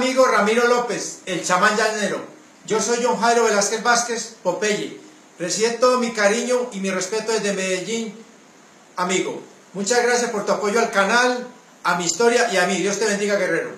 amigo Ramiro López, el chamán llanero. Yo soy John Jairo Velázquez Vázquez, Popeye. Recibe todo mi cariño y mi respeto desde Medellín, amigo. Muchas gracias por tu apoyo al canal, a mi historia y a mí. Dios te bendiga, guerrero.